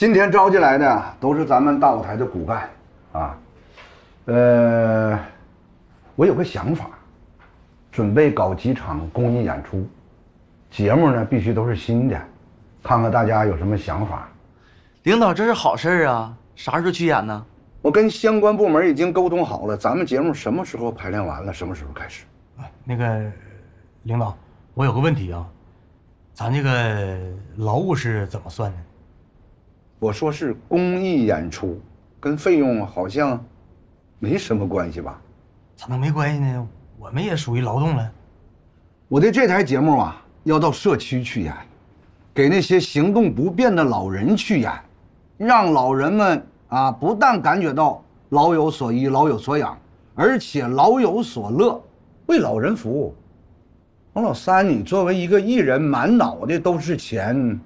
今天召集来的都是咱们大舞台的骨干，啊，呃，我有个想法，准备搞几场公益演出，节目呢必须都是新的，看看大家有什么想法。领导，这是好事啊！啥时候去演呢？我跟相关部门已经沟通好了，咱们节目什么时候排练完了，什么时候开始。那个领导，我有个问题啊，咱这个劳务是怎么算的？我说是公益演出，跟费用好像没什么关系吧？咋能没关系呢？我们也属于劳动了。我的这台节目啊，要到社区去演，给那些行动不便的老人去演，让老人们啊不但感觉到老有所依、老有所养，而且老有所乐，为老人服务。王老三，你作为一个艺人，满脑袋都是钱，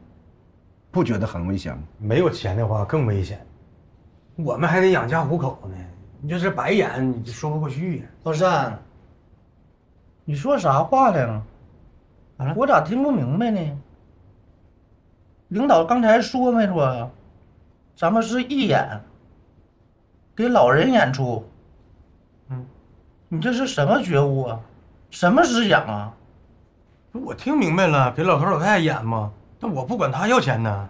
不觉得很危险吗？没有钱的话更危险，我们还得养家糊口呢。你这是白演，你说不过去呀。老三，你说啥话呢？我咋听不明白呢？领导刚才说没说呀？咱们是义演，给老人演出。嗯，你这是什么觉悟啊？什么思想啊？我听明白了，给老头老太太演嘛。但我不管他要钱呢。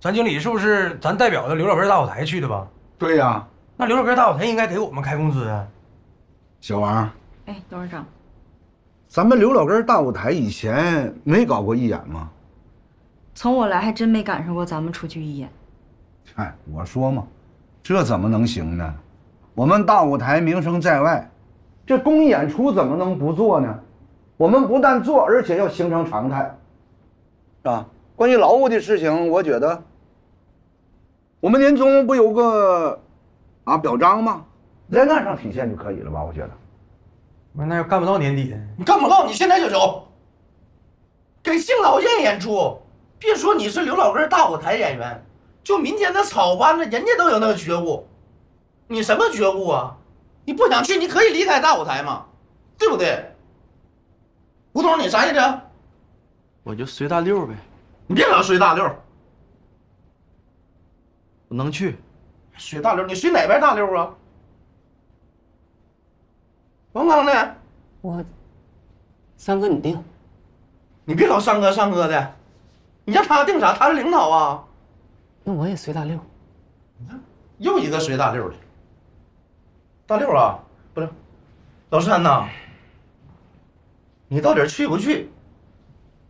咱经理是不是咱代表的刘老根大舞台去的吧？对呀。那刘老根大舞台应该给我们开工资啊。小王，哎，董事长，咱们刘老根大舞台以前没搞过义演吗？从我来还真没赶上过咱们出去义演。哎，我说嘛，这怎么能行呢？我们大舞台名声在外，这公益演出怎么能不做呢？我们不但做，而且要形成常态，啊！关于劳务的事情，我觉得，我们年终不有个啊表彰吗？在那上体现就可以了吧？我觉得。那那要干不到年底呢？你干不到，你现在就走。给敬老院演出，别说你是刘老根大舞台演员，就民间的草班子，人家都有那个觉悟。你什么觉悟啊？你不想去，你可以离开大舞台嘛，对不对？吴总，你啥意思？我就随大溜呗。你别老随大溜。我能去。随大溜？你随哪边大溜啊？王刚呢？我，三哥你定。你别老三哥三哥的，你让他定啥？他是领导啊。那我也随大溜。你看，又一个随大溜的。大溜啊，不是，老三呐。你到底去不去？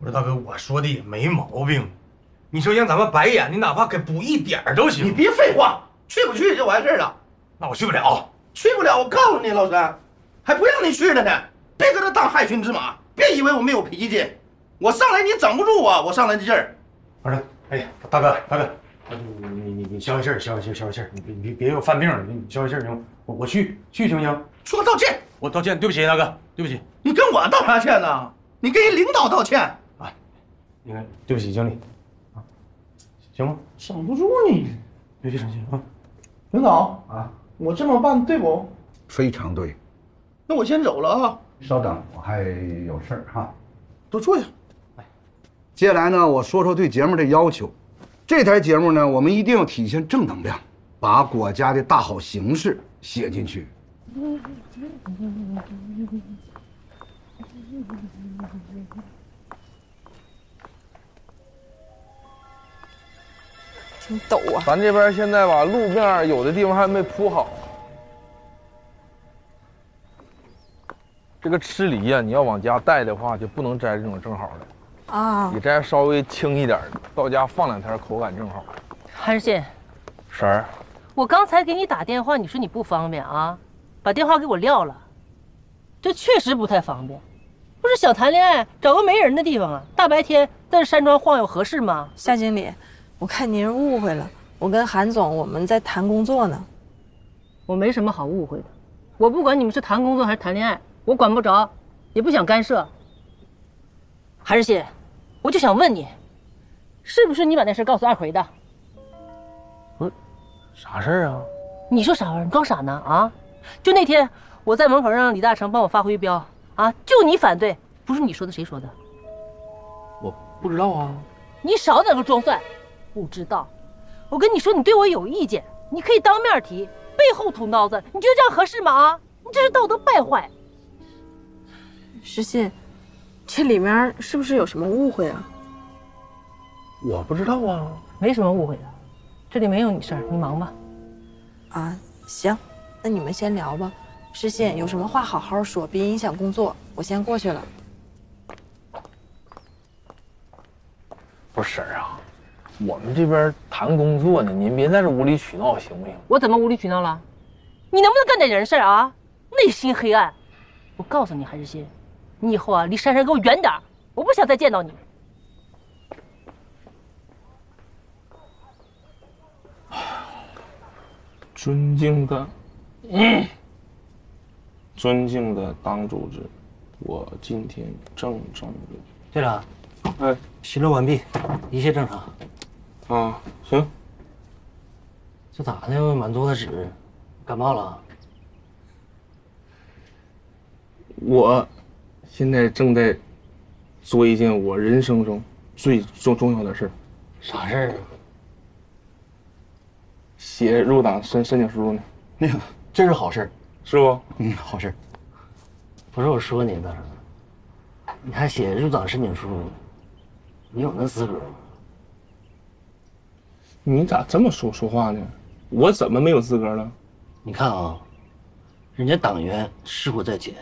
我说大哥，我说的也没毛病。你说让咱们白演，你哪怕给补一点都行。你别废话，去不去就完事了。那我去不了，去不了。我告诉你，老三，还不让你去了呢。别搁这当害群之马，别以为我没有脾气。我上来你整不住我，我上来的劲儿。我说，哎呀，大哥，大哥，你你你你消消气儿，消消气儿，消消气儿。你别别别犯病了，你消消气儿行吗？我我去去行不行？说个道歉。我道歉，对不起，大哥，对不起。你跟我道啥歉呢？你跟人领导道歉啊！你看，对不起，经理，啊，行吗？挡不住你，别别生气啊！领导啊，我这么办对不？非常对。那我先走了啊！稍等，我还有事儿哈。都坐下。来，接下来呢，我说说对节目的要求。这台节目呢，我们一定要体现正能量，把国家的大好形势写进去。挺陡啊！咱这边现在吧，路面有的地方还没铺好。这个吃梨呀，你要往家带的话，就不能摘这种正好的啊，你摘稍微轻一点的，到家放两天，口感正好。韩信，婶儿，我刚才给你打电话，你说你不方便啊，把电话给我撂了。这确实不太方便，不是想谈恋爱，找个没人的地方啊！大白天在这山庄晃悠合适吗？夏经理，我看您是误会了，我跟韩总我们在谈工作呢。我没什么好误会的，我不管你们是谈工作还是谈恋爱，我管不着，也不想干涉。韩世新，我就想问你，是不是你把那事告诉二奎的？不是，啥事儿啊？你说啥玩意儿？你装傻呢？啊？就那天。我在门口让李大成帮我发回标，啊，就你反对，不是你说的，谁说的？我不知道啊。你少在这装蒜，不知道。我跟你说，你对我有意见，你可以当面提，背后捅刀子，你觉得这样合适吗？啊，你这是道德败坏。石信，这里面是不是有什么误会啊？我不知道啊，没什么误会的，这里没有你事儿，你忙吧。啊，行，那你们先聊吧。石信，有什么话好好说，别影响工作。我先过去了。不是婶儿啊，我们这边谈工作呢，您别在这无理取闹，行不行？我怎么无理取闹了？你能不能干点人事啊？内心黑暗，我告诉你，韩世新，你以后啊离珊珊给我远点我不想再见到你。尊敬的，嗯，尊敬的党组织，我今天郑重的，队长，哎，巡逻完毕，一切正常。啊，行。这咋的？满桌子纸，感冒了？我现在正在做一件我人生中最重重要的事啥事儿啊？写入党申申请书呢。那个，这是好事是不？嗯，好事不是我说你的，你还写入党申请书，你有那资格吗？你咋这么说说话呢？我怎么没有资格了？你看啊，人家党员吃苦在前，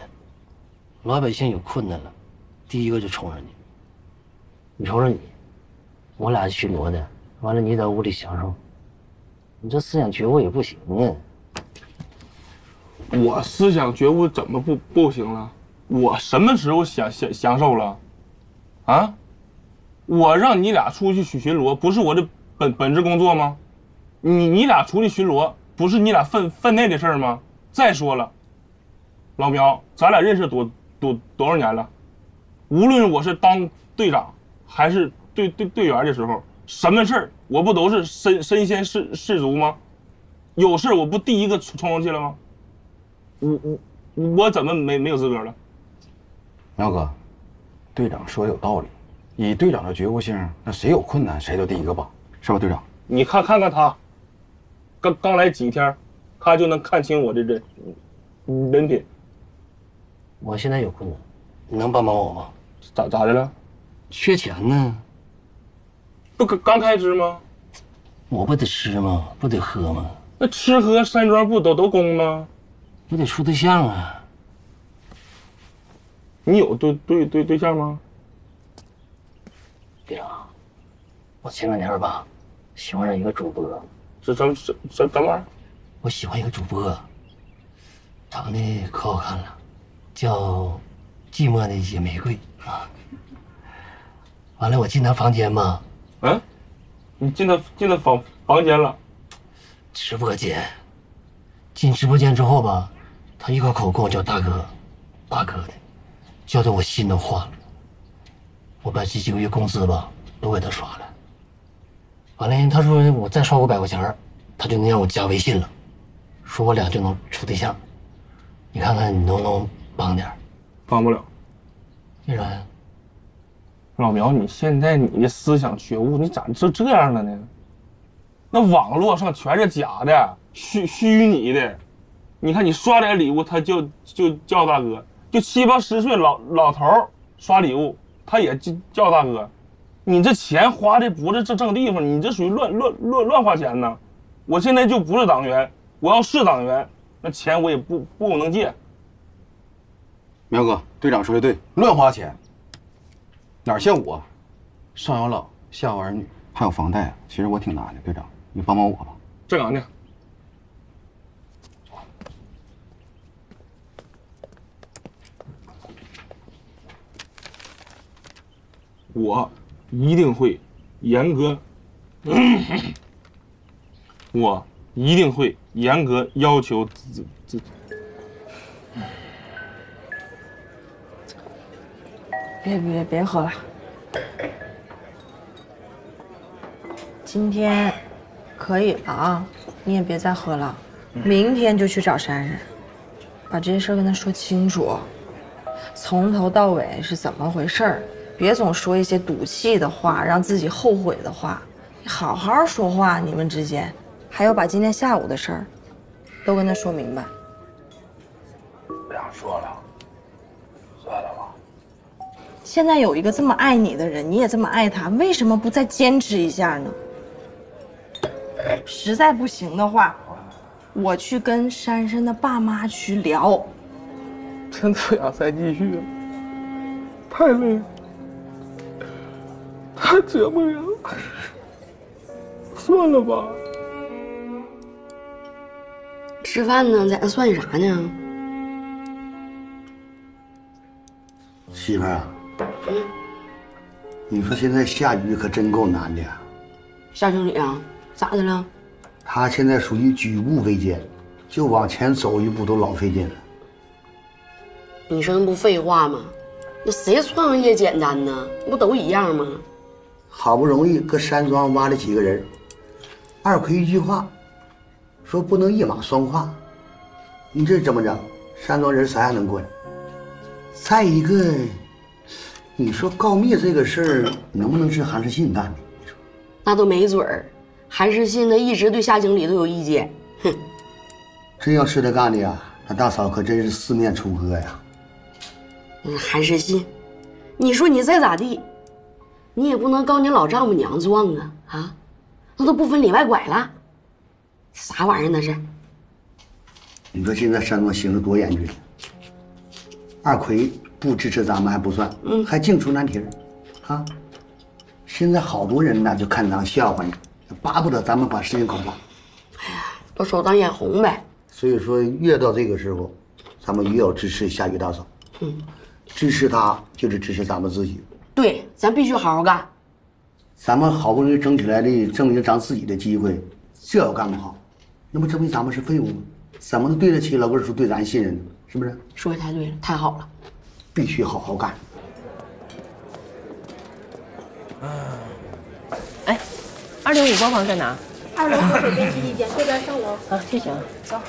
老百姓有困难了，第一个就冲上你。你瞅瞅你，我俩巡逻的，完了你在屋里享受，你这思想觉悟也不行啊。我思想觉悟怎么不不行了？我什么时候享享享受了？啊？我让你俩出去巡巡逻，不是我的本本职工作吗？你你俩出去巡逻，不是你俩分分内的事儿吗？再说了，老苗，咱俩认识多多多少年了？无论我是当队长还是队队队员的时候，什么事儿我不都是身身先士士卒吗？有事我不第一个冲冲上去了吗？我我我怎么没没有资格了？苗哥，队长说的有道理。以队长的觉悟性，那谁有困难谁都第一个帮，是吧，队长？你看看看他，刚刚来几天，他就能看清我的人人品。我现在有困难，你能帮帮我吗？咋咋的了？缺钱呢。不刚刚开支吗？我不得吃吗？不得喝吗？那吃喝山庄不都都供吗？不得处对象啊。你有对对对对象吗？队长，我前两天吧，喜欢上一个主播。这怎这这怎么玩意儿？我喜欢一个主播，长得可好看了，叫寂寞的野玫瑰啊。完了，我进他房间吧。嗯，你进他进他房房间了？直播间。进直播间之后吧，他一口口跟我叫大哥，大哥的，叫的我心都化了。我把这几个月工资吧都给他刷了。完了，他说我再刷五百块钱他就能让我加微信了，说我俩就能处对象。你看看你能不能帮点？帮不了。为啥呀？老苗，你现在你的思想觉悟，你咋就这样了呢？那网络上全是假的。虚虚拟的，你看你刷点礼物，他就就叫大哥；就七八十岁老老头刷礼物，他也叫叫大哥。你这钱花的不是这正地方，你这属于乱乱乱乱花钱呢。我现在就不是党员，我要是党员，那钱我也不不能借。苗哥，队长说的对，乱花钱，哪像我，上有老下有儿女，还有房贷，其实我挺难的。队长，你帮帮我吧。这干啥呢？我一定会严格，我一定会严格要求自自。别别别喝了，今天可以了啊！你也别再喝了，明天就去找珊珊，把这些事跟她说清楚，从头到尾是怎么回事儿。别总说一些赌气的话，让自己后悔的话。好好说话，你们之间，还有把今天下午的事儿，都跟他说明白。不想说了，算了吧。现在有一个这么爱你的人，你也这么爱他，为什么不再坚持一下呢？实在不行的话，我去跟珊珊的爸妈去聊。真不想再继续了，太累了，太折磨人了。算了吧。吃饭呢，在那算啥呢？媳妇儿啊，你说现在下雨可真够难的。夏经理啊，咋的了？他现在属于举步维艰，就往前走一步都老费劲了。你说那不废话吗？那谁创业简单呢？不都一样吗？好不容易搁山庄挖了几个人，二奎一句话，说不能一马双跨。你这怎么整？山庄人啥样能过来？再一个，你说告密这个事儿能不能是韩世信干的？你说那都没准儿。韩世信他一直对夏经理都有意见，哼。真要是他干的呀，那大嫂可真是四面楚歌呀。嗯，韩世信，你说你再咋地，你也不能告你老丈母娘状啊啊！那都不分里外拐了，啥玩意儿那是？你说现在山东形势多严峻？二奎不支持咱们还不算，嗯，还净出难题儿，啊！现在好多人呢就看咱笑话呢，巴不得咱们把事情搞大。哎呀，都手当眼红呗。所以说，越到这个时候，咱们越要支持夏雨大嫂。嗯。支持她就是支持咱们自己，对，咱必须好好干。咱们好不容易争取来的证明咱自己的机会，这要干不好，那不证明咱们是废物吗？怎么能对得起老根叔对咱信任呢？是不是？说的太对了，太好了，必须好好干。哎，二零五包房在哪？二楼喝水电梯一间，这边上楼。啊，谢谢啊，走。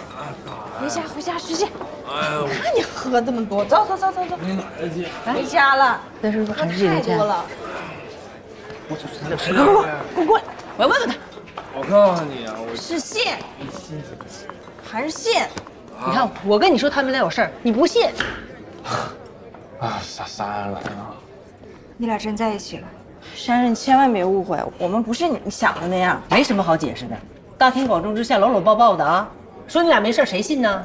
回家，回家，使劲。哎呦，看你喝这么多，走走走走走。你哪儿去？回家了。那是不是还是太多了。我走，快快快，快过来！我要问问他。我告诉你啊，我是信。还是信。你看，我跟你说他们俩有事儿，你不信。啊，傻傻了。你俩真在一起了。珊珊，你千万别误会，我们不是你想的那样，没什么好解释的。大庭广众之下搂搂抱抱的啊，说你俩没事，谁信呢？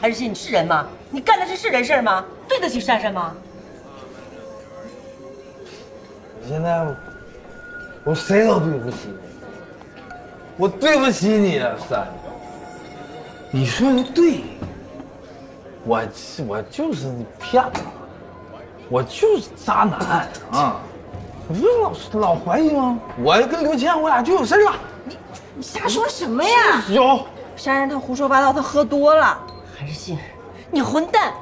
还是信你是人吗？你干的这是人事吗？对得起珊珊吗？我现在我谁都对不起你，我对不起你啊，珊。你说的对，我我就是骗子，我就是渣男啊。不是老老怀疑吗？我跟刘谦，我俩就有事了。你你瞎说什么呀？有珊珊，她胡说八道，她喝多了。还是信？你混蛋！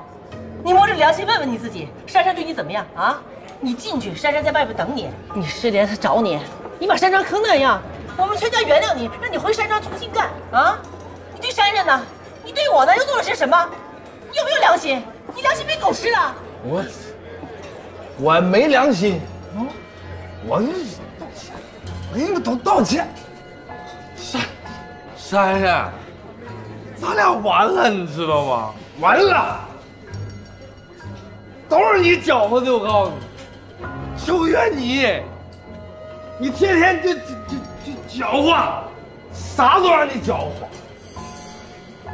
你摸着良心问问你自己，珊珊对你怎么样啊？你进去，珊珊在外边等你。你失联，她找你，你把珊珊坑那样，我们全家原谅你，让你回山庄重新干啊！你对珊珊呢？你对我呢？又做了些什么？你有没有良心？你良心被狗吃了？我我没良心。我给你道歉，我给你们都道歉。珊珊珊，咱俩完了，你知道吗？完了，都是你搅和的。我告诉你，就怨你，你天天就就就就搅和，啥都让你搅和。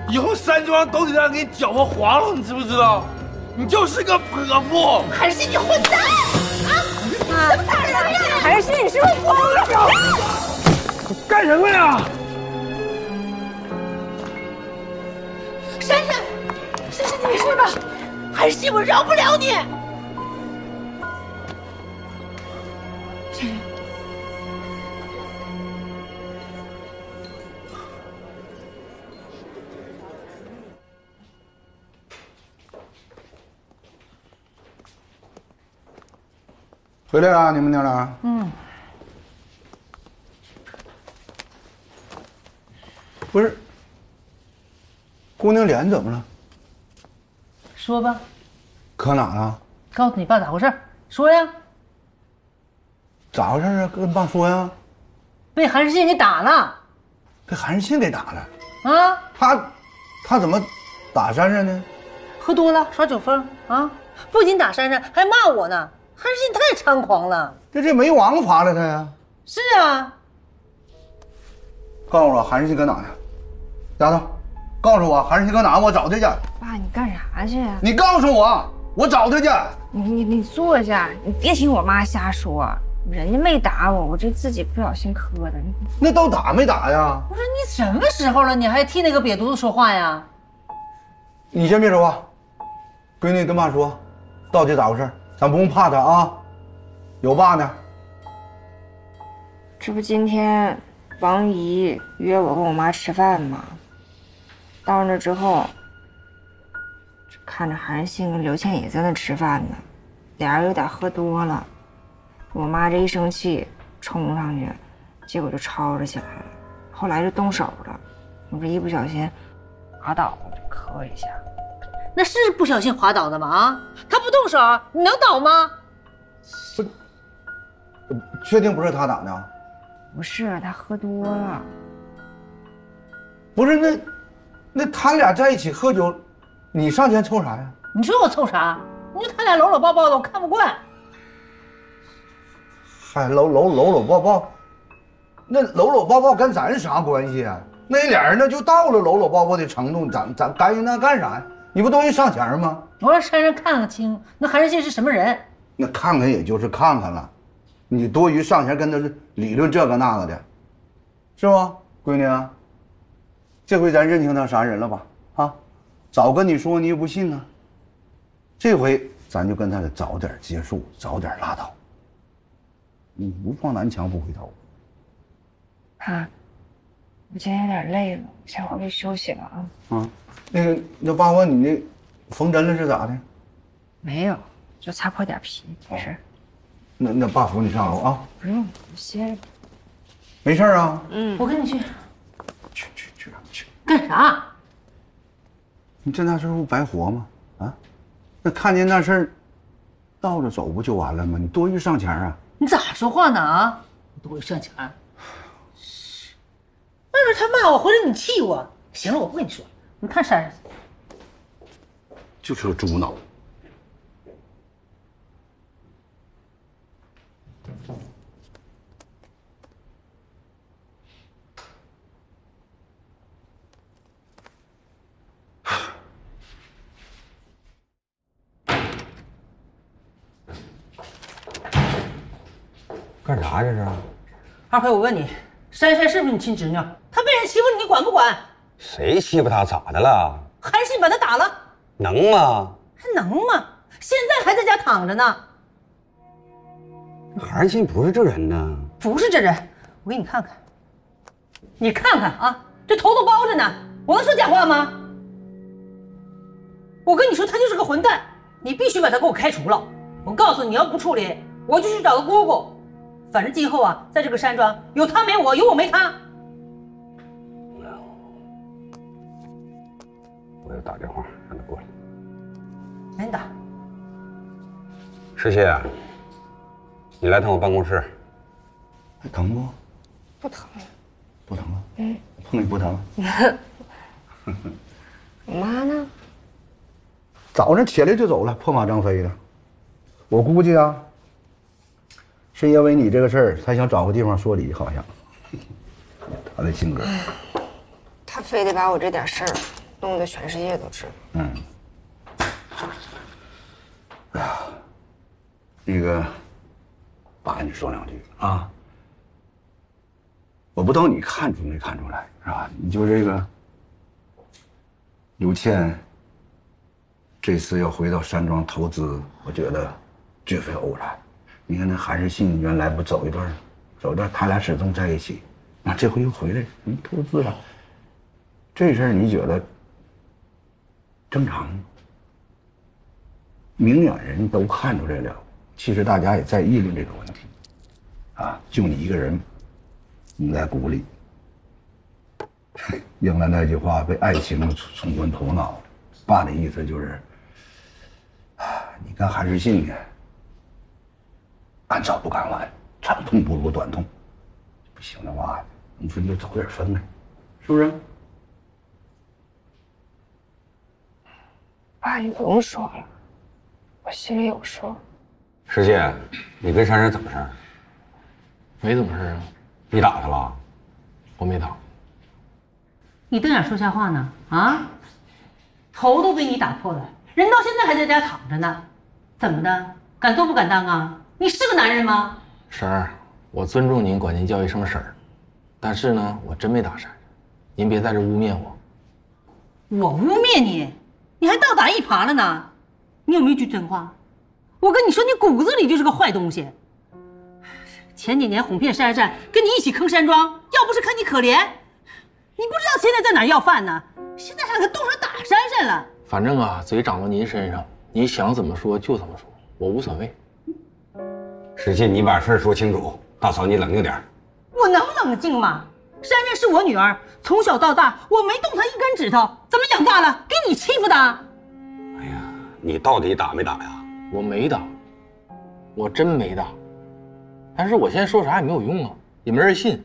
以后山庄都得让给你搅和黄了，你知不知道？你就是个泼妇。还是你混蛋！啊怎么打人呀？还是你是不是疯了？干什么呀？珊珊，珊珊，你没事吧？韩信我饶不了你。回来了，你们娘俩。嗯。不是，姑娘脸怎么了？说吧。磕哪了？告诉你爸咋回事？说呀。咋回事啊？跟爸说呀。被韩世信给打了被韩世信给打了，啊！他他怎么打珊珊呢？喝多了耍酒疯啊！不仅打珊珊，还骂我呢。韩世信太猖狂了。这这没王罚了他呀？是啊，告诉我韩世信搁哪呢？丫头，告诉我韩世信搁哪，我找他去。爸，你干啥去呀？你告诉我，我找他去。你你你坐下，你别听我妈瞎说，人家没打我，我这自己不小心磕的。你那都打没打呀？不是你什么时候了，你还替那个瘪犊子说话呀？你先别说话，闺女跟爸说，到底咋回事？咱不用怕他啊，有爸呢。这不今天王姨约我跟我妈吃饭吗？到那之后，看着韩信跟刘倩也在那吃饭呢，俩人有点喝多了。我妈这一生气，冲上去，结果就吵吵起来了。后来就动手了，我这一不小心滑倒了，磕一下。那是不小心滑倒的吗？啊，他不动手，你能倒吗？确定不是他打的？不是，他喝多了。不是那，那他俩在一起喝酒，你上前凑啥呀？你说我凑啥？你说他俩搂搂抱抱的，我看不惯。还搂搂搂搂抱抱，那搂搂抱抱跟咱啥关系啊？那俩人那就到了搂搂抱抱的程度，咱咱干那干啥呀？你不都得上前吗？我让珊珊看看清，那韩世信是什么人？那看看也就是看看了，你多余上前跟他理论这个那个的，是吗，闺女啊？这回咱认清他啥人了吧？啊，早跟你说你也不信呢。这回咱就跟他得早点结束，早点拉倒。你不撞南墙不回头。啊，我今天有点累了，先回去休息了啊。啊，那个，那爸问你那缝针了是咋的？没有，就擦破点皮，没事。那那爸扶你上楼啊。不用，你歇着吧。没事啊。嗯，我跟你去。去去去去。干啥？你这那事儿不白活吗？啊，那看见那事儿，倒着走不就完了吗？你多余上前啊？你咋说话呢啊？多余上前。那是他骂我，回来你气我。行了，我不跟你说。你看珊珊，就是个猪脑。干啥这是？二奎，我问你，珊珊是不是你亲侄女？她被人欺负，你管不管？谁欺负他？咋的了？韩信把他打了，能吗？还能吗？现在还在家躺着呢。韩信不是这人呢。不是这人，我给你看看。你看看啊，这头都包着呢，我能说假话吗？我跟你说，他就是个混蛋，你必须把他给我开除了。我告诉你，你要不处理，我就去找个姑姑。反正今后啊，在这个山庄有他没我，有我没他。我要打电话让他过来。赶紧打。石谢，你来趟我办公室。还疼不？不疼了。不疼了？嗯。碰你不疼？我妈呢？早上起来就走了，破马张飞的。我估计啊，是因为你这个事儿，才想找个地方说理，好像。他的性格。他非得把我这点事儿弄得全世界都知道。嗯。哎呀，那个，爸跟你说两句啊。我不知道你看出没看出来，是吧？你就这个刘倩，这次要回到山庄投资，我觉得绝非偶然。你看那韩世信原来不走一段，走一段，他俩始终在一起，那这回又回来，你投资了，这事儿你觉得正常？明眼人都看出来了，其实大家也在议论这个问题，啊，就你一个人。你在鼓里，应了那句话：“被爱情冲昏头脑。”爸的意思就是，啊你跟韩世信呢，敢早不敢晚，长痛不如短痛。不行的话，你说你就早点分呗，是不是？爸，你不用说了，我心里有数。石姐，你跟珊珊怎么事儿？没怎么事啊。你打他了？我没打。你瞪眼说瞎话呢？啊？头都被你打破了，人到现在还在家躺着呢，怎么的？敢做不敢当啊？你是个男人吗？婶儿，我尊重您管您叫一声婶儿，但是呢，我真没打珊珊，您别在这污蔑我。我污蔑你，你还倒打一耙了呢？你有没有句真话？我跟你说，你骨子里就是个坏东西。前几年哄骗珊珊跟你一起坑山庄，要不是看你可怜，你不知道现在在哪儿要饭呢。现在还敢动手打珊珊了。反正啊，嘴长到您身上，你想怎么说就怎么说，我无所谓。使劲，你把事儿说清楚。大嫂，你冷静点儿。我能冷静吗？珊珊是我女儿，从小到大我没动她一根指头，怎么养大了？给你欺负的？哎呀你到底打没打呀？我没打，我真没打。但是我现在说啥也没有用啊，也没人信。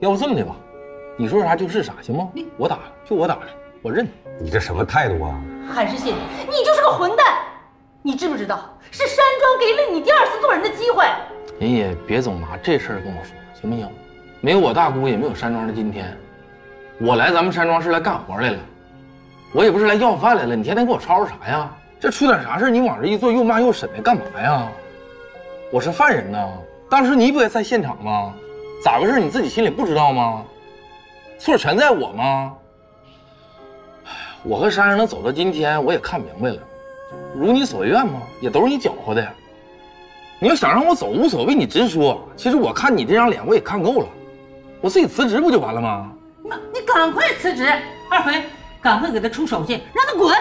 要不这么的吧，你说啥就是啥，行吗？我打，就我打了，我认。你这什么态度啊？韩世信，你就是个混蛋！你知不知道，是山庄给了你第二次做人的机会？您也别总拿这事儿跟我说，行不行？没有我大姑，也没有山庄的今天。我来咱们山庄是来干活来了，我也不是来要饭来了。你天天给我吵吵啥呀？这出点啥事你往这一坐，又骂又审的，干嘛呀？我是犯人呐！当时你不也在现场吗？咋回事？你自己心里不知道吗？错全在我吗？我和珊珊能走到今天，我也看明白了，如你所愿吗？也都是你搅和的。你要想让我走无所谓，你直说。其实我看你这张脸，我也看够了，我自己辞职不就完了吗？那你赶快辞职，二回，赶快给他出手续，让他滚，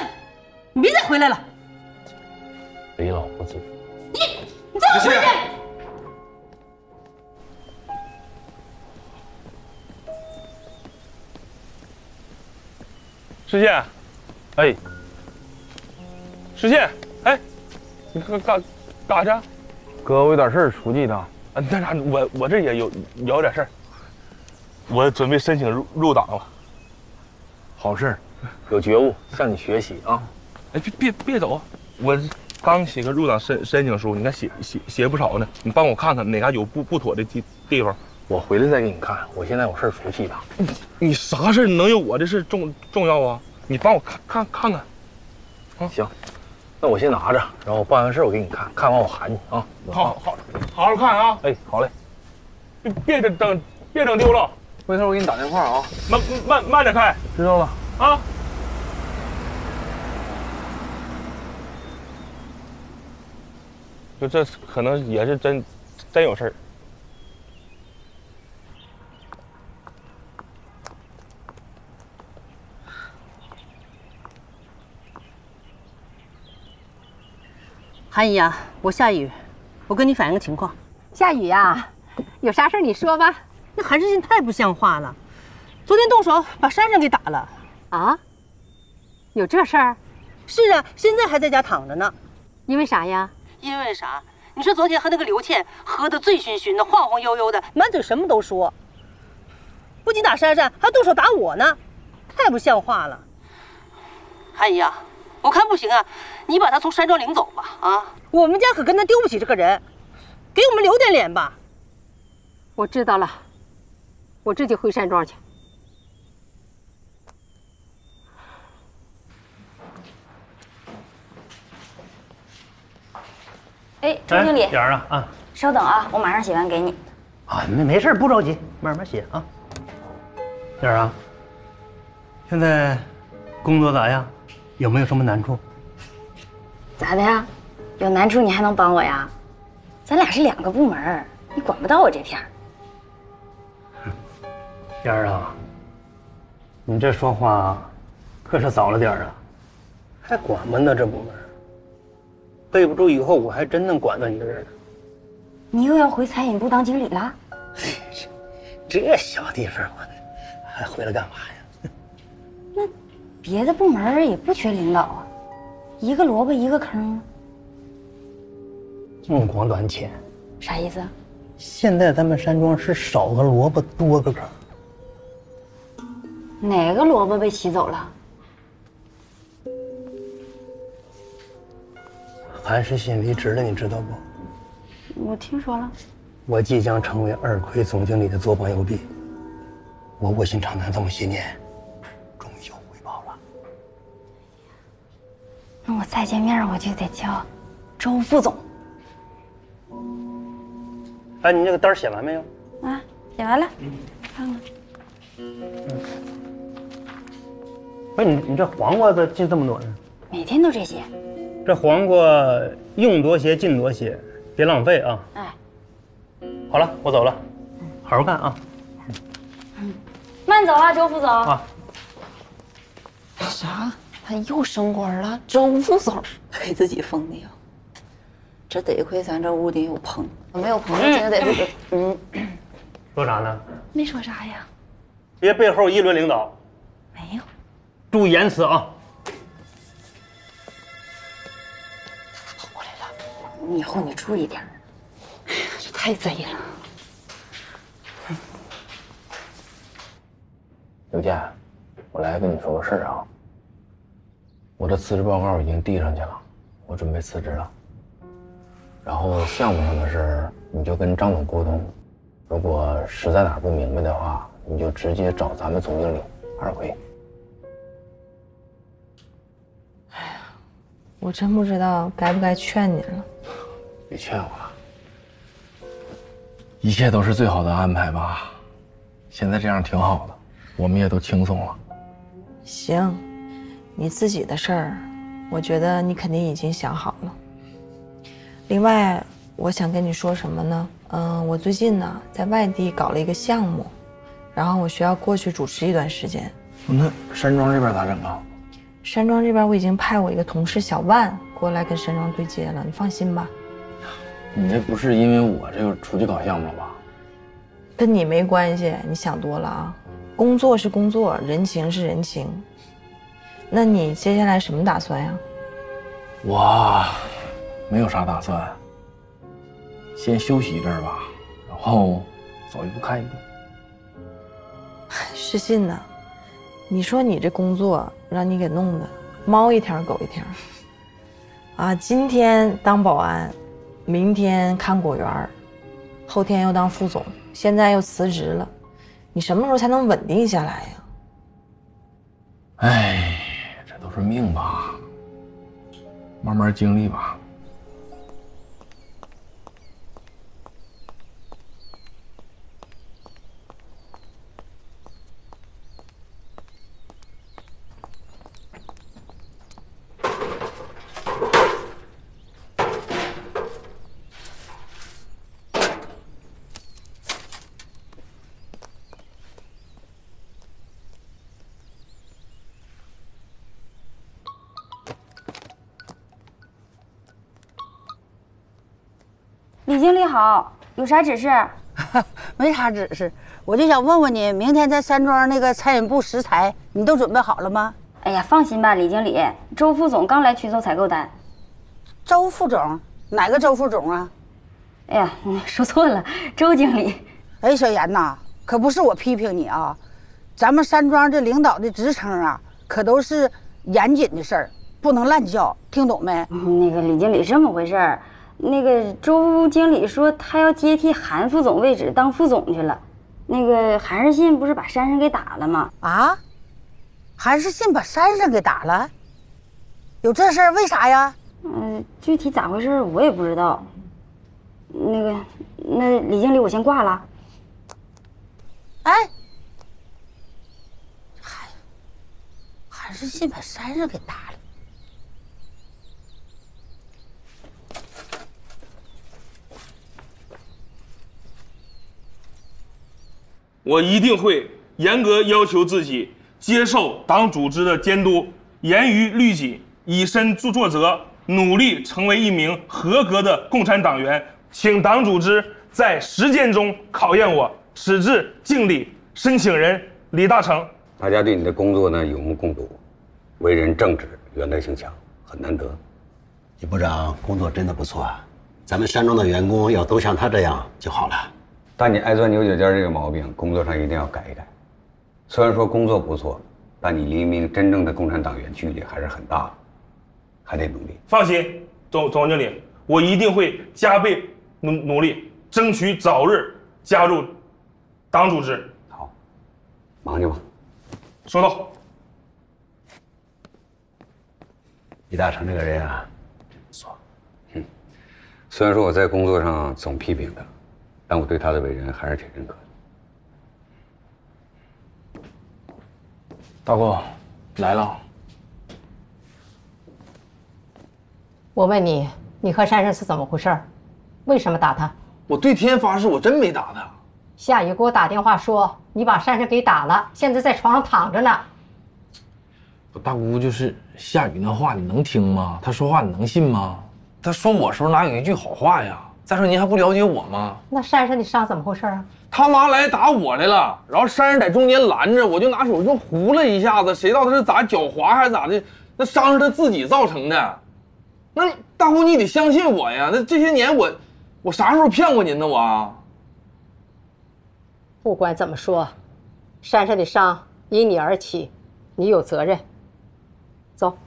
你别再回来了。为老不尊。你你再回来！石谢，哎，石谢，哎，你干干干啥去？哥，我有点事儿出去一趟。啊，那啥，我我这也有有点事儿，我准备申请入入党了。好事，有觉悟，向你学习啊！哎，别别别走，我刚写个入党申申请书，你看写写写不少呢，你帮我看看哪嘎有不不妥的地地方。我回来再给你看，我现在有事出去一趟。你啥事能有我的事重重要啊？你帮我看看看看。啊，行，那我先拿着，然后办完事我给你看看完我喊你啊。好好好好看啊！哎，好嘞，别别整别整丢了。回头我给你打电话啊。慢慢慢点开。知道了啊。就这可能也是真真有事儿。韩姨啊，我下雨，我跟你反映个情况。下雨呀？有啥事你说吧。那韩世信太不像话了，昨天动手把珊珊给打了。啊？有这事儿？是啊，现在还在家躺着呢。因为啥呀？因为啥？你说昨天和那个刘倩喝得醉醺醺的，晃晃悠悠的，满嘴什么都说。不仅打珊珊，还动手打我呢，太不像话了。韩姨呀。我看不行啊，你把他从山庄领走吧！啊，我们家可跟他丢不起这个人，给我们留点脸吧。我知道了，我这就回山庄去。哎，周经理，点儿啊啊！稍等啊，我马上写完给你。啊，没没事，不着急，慢慢写啊。点儿啊，现在工作咋样？有没有什么难处？咋的呀？有难处你还能帮我呀？咱俩是两个部门，你管不到我这片儿。燕儿啊，你这说话可是早了点啊！还管吗呢这部门？备不住以后我还真能管到你这儿。你又要回餐饮部当经理了？这小地方我还回来干嘛呀？那。别的部门也不缺领导啊，一个萝卜一个坑啊。目光短浅，啥意思？现在咱们山庄是少个萝卜多个坑。哪个萝卜被骑走了？韩世新离职了，你知道不？我听说了。我即将成为二奎总经理的左膀右臂。我卧薪尝胆这么些年，终于有回报了。那我再见面我就得叫周副总。哎，你那个单写完没有？啊，写完了。看看。不是你，你这黄瓜咋进这么多呢？每天都这些。这黄瓜用多些进多些，别浪费啊！哎，好了，我走了，好好干啊！嗯慢走啊，周副总。啊。啥？他又升官了？周副总给自己封的呀！这得亏咱这屋顶有棚，没有朋友，今得是嗯。说啥呢？没说啥呀。别背后议论领导。没有。注意言辞啊！他跑过来了，你以后你注意点。哎呀，这太贼了。刘健，我来跟你说个事儿啊。我的辞职报告已经递上去了，我准备辞职了。然后项目上的事儿，你就跟张总沟通。如果实在哪不明白的话，你就直接找咱们总经理二奎。我真不知道该不该劝你了。别劝我了，一切都是最好的安排吧。现在这样挺好的，我们也都轻松了。行，你自己的事儿，我觉得你肯定已经想好了。另外，我想跟你说什么呢？嗯，我最近呢在外地搞了一个项目，然后我需要过去主持一段时间。那山庄这边咋整啊？山庄这边我已经派我一个同事小万过来跟山庄对接了，你放心吧。你这不是因为我这个出去搞项目了吧？跟你没关系，你想多了啊。工作是工作，人情是人情。那你接下来什么打算呀？我没有啥打算，先休息一阵吧，然后走一步看一步。失信呢？你说你这工作让你给弄的，猫一条狗一条。啊，今天当保安。明天看果园，后天又当副总，现在又辞职了，你什么时候才能稳定下来呀？哎，这都是命吧，慢慢经历吧。李经理好，有啥指示？没啥指示，我就想问问你，明天在山庄那个餐饮部食材，你都准备好了吗？哎呀，放心吧，李经理，周副总刚来取走采购单。周副总？哪个周副总啊？哎呀，说错了，周经理。哎，小严呐，可不是我批评你啊，咱们山庄这领导的职称啊，可都是严谨的事儿，不能乱叫，听懂没？那个李经理这么回事儿。那个周经理说他要接替韩副总位置当副总去了，那个韩世信不是把珊珊给打了吗？啊，韩世信把珊珊给打了，有这事儿？为啥呀？嗯，具体咋回事我也不知道。那个，那李经理我先挂了。哎，韩韩世信把珊珊给打了。我一定会严格要求自己，接受党组织的监督，严于律己，以身作作则，努力成为一名合格的共产党员。请党组织在实践中考验我，矢志敬礼。申请人李大成。大家对你的工作呢有目共睹，为人正直，原则性强，很难得。李部长工作真的不错啊，咱们山庄的员工要都像他这样就好了。但你爱钻牛角尖这个毛病，工作上一定要改一改。虽然说工作不错，但你离一名真正的共产党员距离还是很大的，还得努力。放心，总总经理，我一定会加倍努努力，争取早日加入党组织。好忙去吧。收到。李大成这个人啊，真不错。嗯，虽然说我在工作上总批评他，但我对他的为人还是挺认可的。大姑来了。我问你，你和珊珊是怎么回事？为什么打他？我对天发誓，我真没打他。夏雨给我打电话说，你把珊珊给打了，现在在床上躺着呢。我大姑就是夏雨那话，你能听吗？她说话你能信吗？她说我时候哪有一句好话呀？再说您还不了解我吗？那珊珊的伤怎么回事啊？他妈来打我来了，然后珊珊在中间拦着，我就拿手就糊了一下子，谁知道他是咋脚滑还是咋的？那伤是他自己造成的。那大姑你得相信我呀！那这些年我，我啥时候骗过您呢？我。不管怎么说，珊珊的伤因你而起，你有责任。走，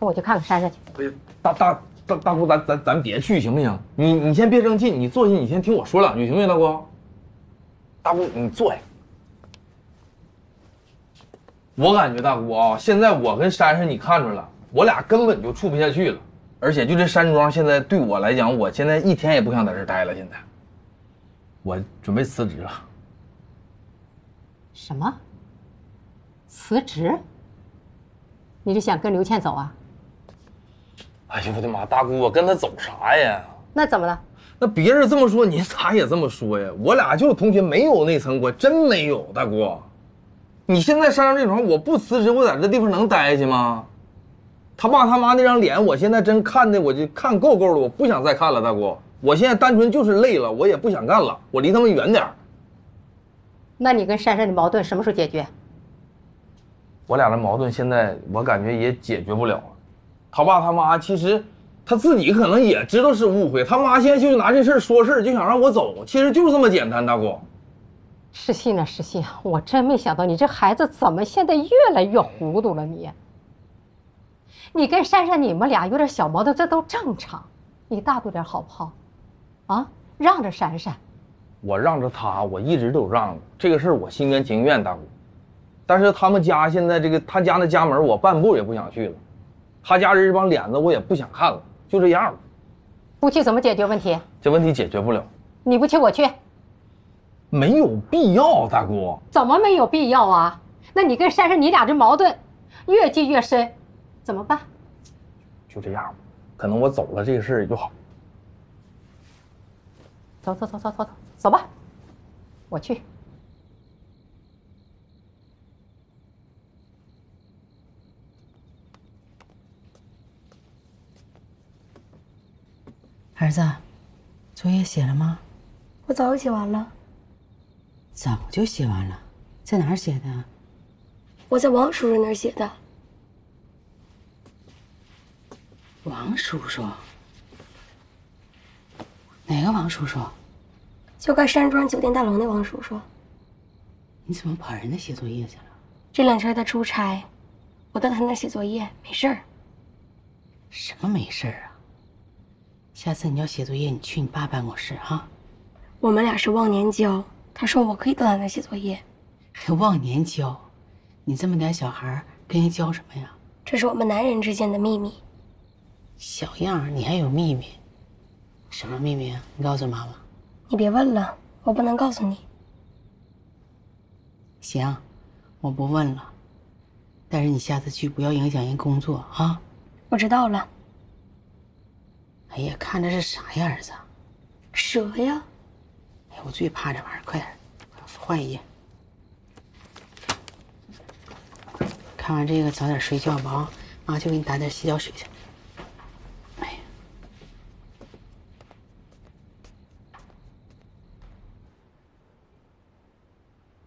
跟我去看看珊珊去。哎呀，大大大姑，咱咱咱别去行不行？你你先别生气，你坐下，你先听我说两句行不行，大姑？大姑，你坐下。我感觉大姑啊，现在我跟珊珊，你看出来了，我俩根本就处不下去了。而且就这山庄，现在对我来讲，我现在一天也不想在这待了。现在，我准备辞职了。什么？辞职？你是想跟刘倩走啊？哎呦我的妈！大姑，我跟他走啥呀？那怎么了？那别人这么说，你咋也这么说呀？我俩就是同学，没有那层关，真没有。大姑，你现在上这床，我不辞职，我在这地方能待下去吗？他爸他妈那张脸，我现在真看的我就看够够了，我不想再看了。大姑，我现在单纯就是累了，我也不想干了，我离他们远点那你跟珊珊的矛盾什么时候解决？我俩的矛盾现在我感觉也解决不了。他爸他妈其实他自己可能也知道是误会，他妈现在就是拿这事儿说事儿，就想让我走，其实就是这么简单。大姑，失信啊世信，我真没想到你这孩子怎么现在越来越糊涂了你。你跟珊珊，你们俩有点小矛盾，这都正常。你大度点好不好？啊，让着珊珊。我让着他，我一直都让着。这个事儿我心甘情愿，大姑。但是他们家现在这个他家那家门，我半步也不想去了。他家人这帮脸子，我也不想看了。就这样了。不去怎么解决问题？这问题解决不了。你不去，我去。没有必要，大姑。怎么没有必要啊？那你跟珊珊，你俩这矛盾越积越深。怎么办？就这样吧，可能我走了，这个事儿也就好。走走走走走走走吧，我去。儿子，作业写了吗？我早就写完了。早就写完了，在哪儿写的？我在王叔叔那儿写的。王叔叔，哪个王叔叔？就盖山庄酒店大楼那王叔叔。你怎么跑人家写作业去了？这两天他出差，我到他那写作业，没事儿。什么没事儿啊？下次你要写作业，你去你爸办公室啊。我们俩是忘年交，他说我可以到他那写作业。还忘年交？你这么点小孩跟人交什么呀？这是我们男人之间的秘密。小样你还有秘密？什么秘密啊？你告诉妈妈。你别问了，我不能告诉你。行，我不问了。但是你下次去不要影响人工作啊。我知道了。哎呀，看这是啥呀，儿子？蛇呀！哎呀，我最怕这玩意儿，快点，换一页。看完这个早点睡觉吧啊！妈去给你打点洗脚水去。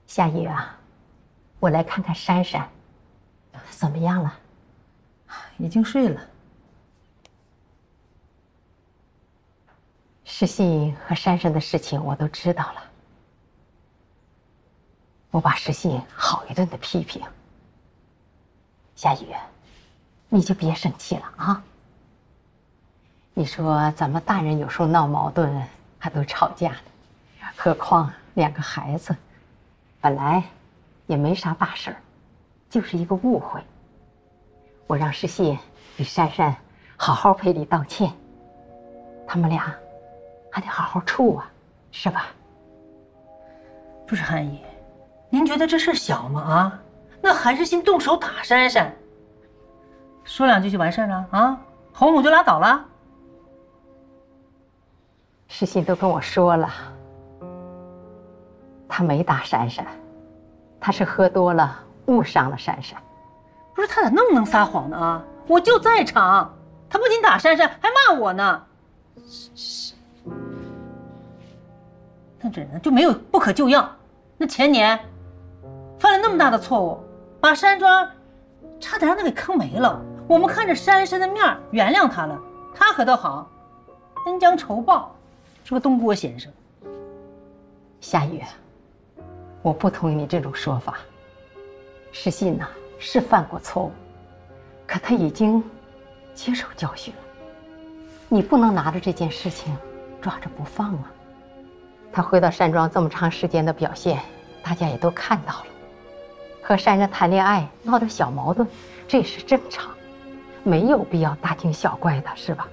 夏雨啊，我来看看珊珊，她怎么样了？已经睡了。诗信和珊珊的事情我都知道了，我把诗信好一顿的批评。夏雨，你就别生气了啊。你说咱们大人有时候闹矛盾还都吵架呢，何况两个孩子，本来也没啥大事儿，就是一个误会。我让诗信给珊珊好好赔礼道歉，他们俩还得好好处啊，是吧？不是韩姨，您觉得这事小吗？啊，那韩世新动手打珊珊，说两句就完事了啊？哄哄就拉倒了？世新都跟我说了，他没打珊珊，他是喝多了误伤了珊珊。不是他咋那么能撒谎呢？啊，我就在场，他不仅打珊珊，还骂我呢。那这人就没有不可救药。那前年犯了那么大的错误，把山庄差点让他给坑没了。我们看着珊珊的面原谅他了，他可倒好，恩将仇报，是个东郭先生。夏雨，我不同意你这种说法。诗信呐。是犯过错误，可他已经接受教训了。你不能拿着这件事情抓着不放啊！他回到山庄这么长时间的表现，大家也都看到了。和珊珊谈恋爱闹点小矛盾，这是正常，没有必要大惊小怪的，是吧？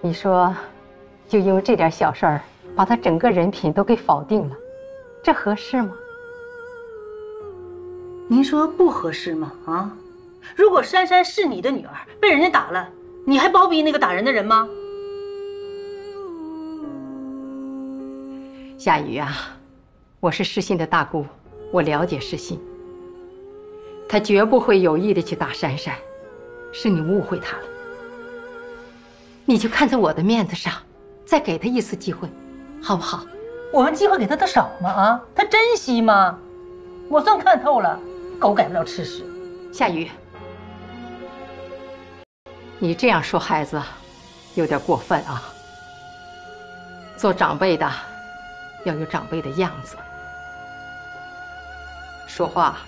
你说，就因为这点小事儿，把他整个人品都给否定了，这合适吗？您说不合适吗？啊，如果珊珊是你的女儿，被人家打了，你还包庇那个打人的人吗？夏雨啊，我是诗信的大姑，我了解诗信，他绝不会有意的去打珊珊，是你误会他了。你就看在我的面子上，再给他一次机会，好不好？我们机会给他的少吗？啊，他珍惜吗？我算看透了。狗改不了吃屎，夏雨，你这样说孩子，有点过分啊。做长辈的要有长辈的样子，说话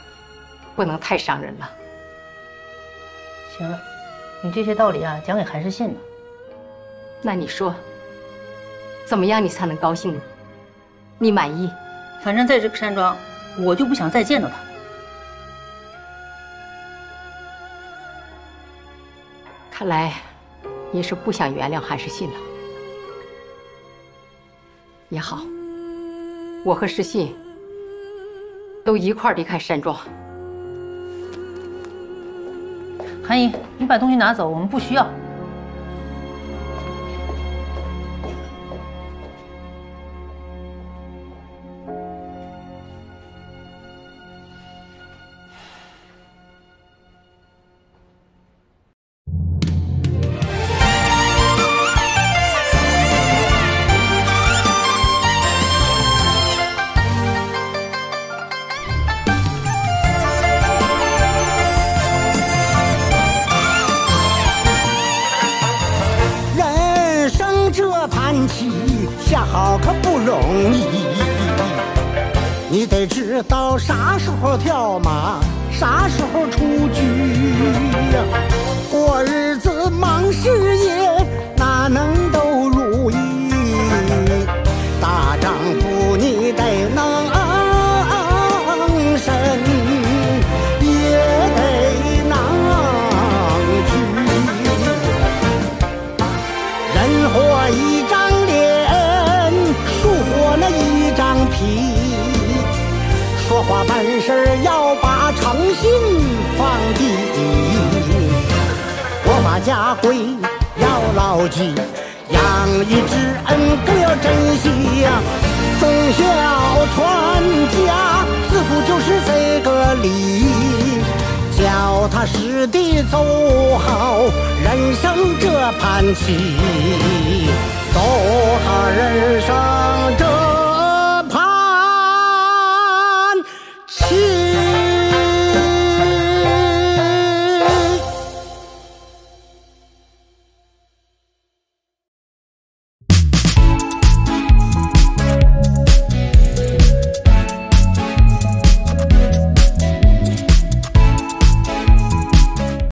不能太伤人了。行了，你这些道理啊，讲给韩世信呢。那你说，怎么样你才能高兴呢？你满意？反正在这个山庄，我就不想再见到他。看来你是不想原谅韩世信了。也好，我和世信都一块离开山庄。韩姨，你把东西拿走，我们不需要。候跳马啥时候出局呀？贵要牢记养育之恩更要珍惜呀忠孝传家自古就是这个理脚踏实地走好人生这盘棋走好人生这